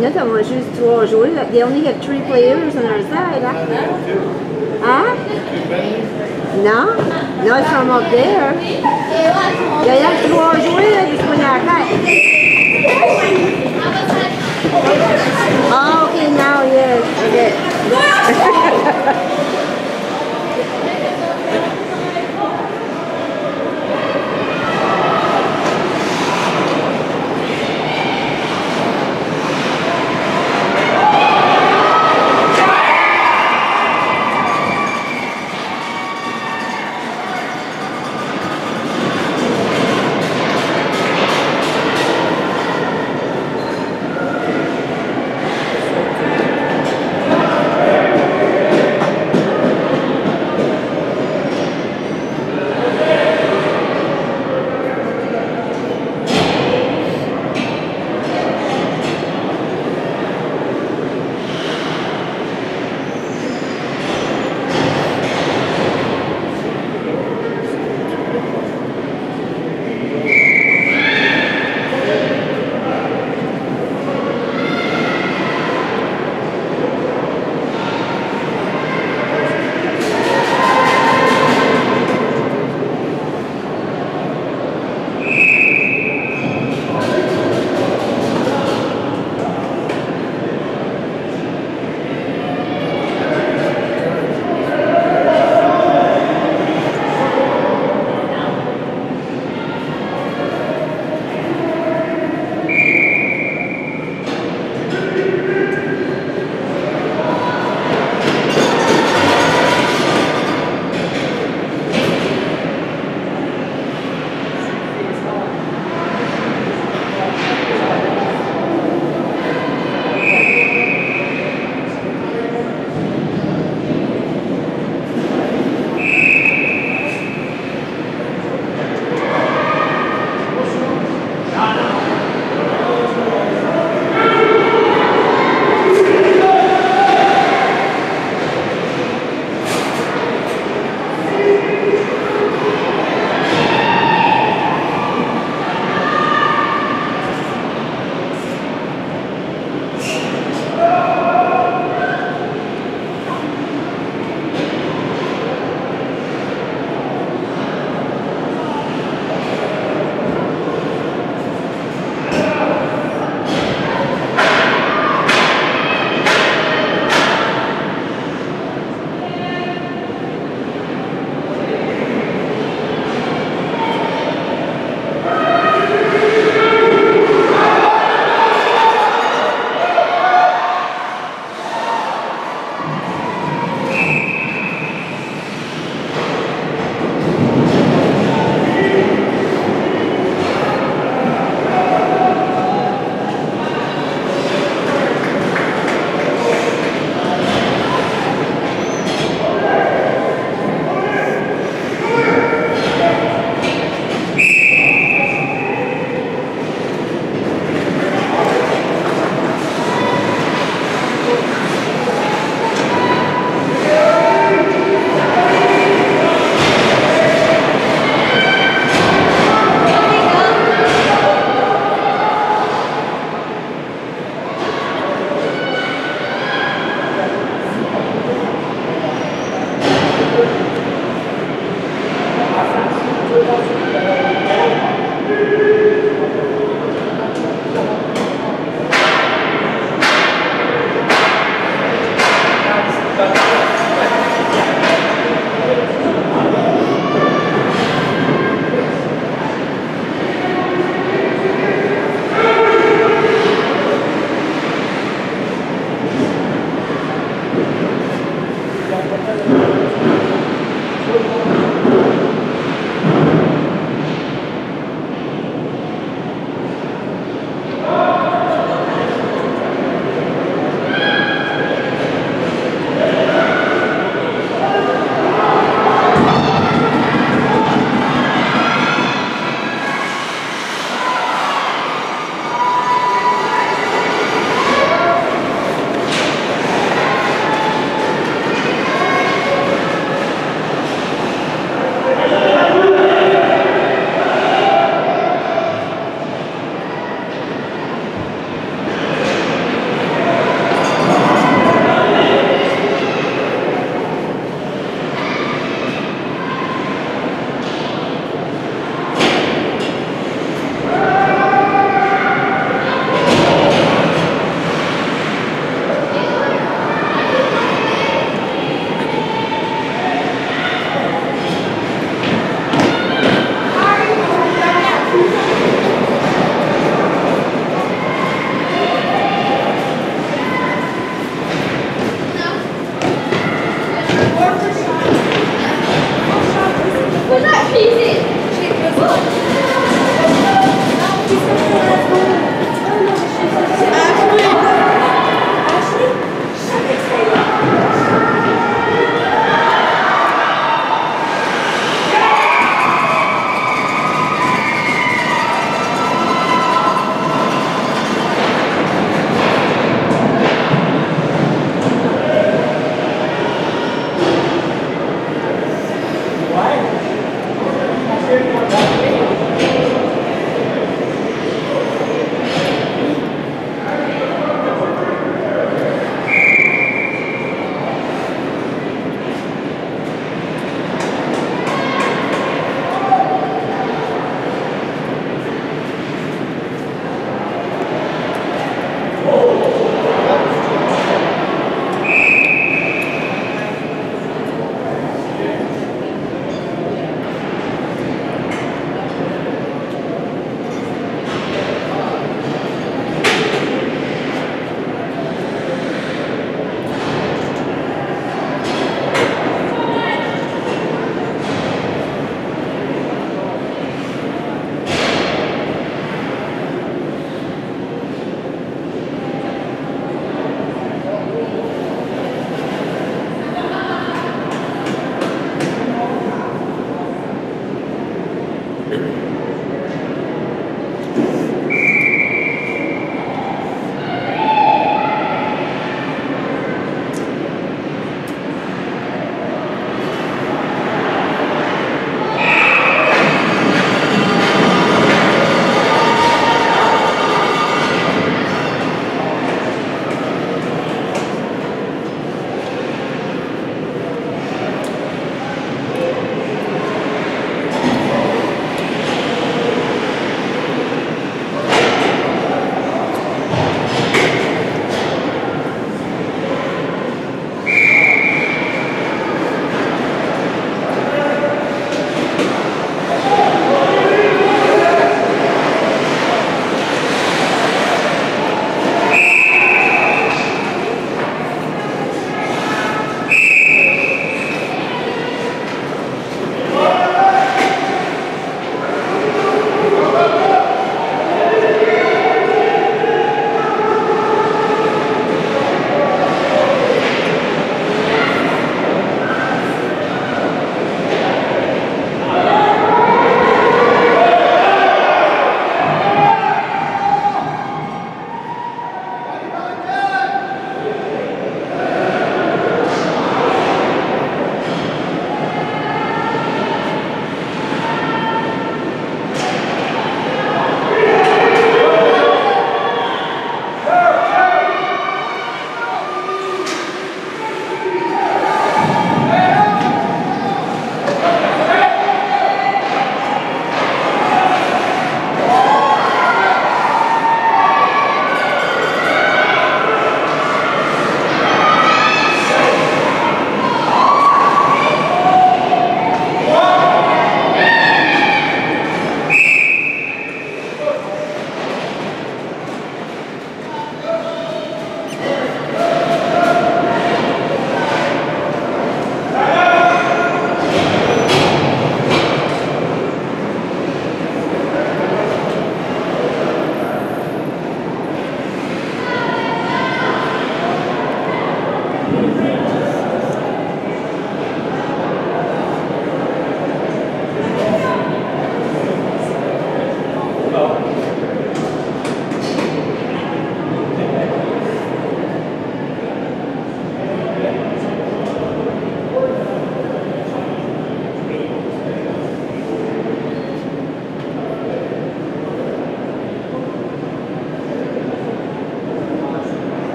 minutes juste trois jouer. They only have three players on our side. Hein? Huh? Non? Not from up there. Il y a trois jouer là, jusqu'on. Oh, okay, now, yes. Okay.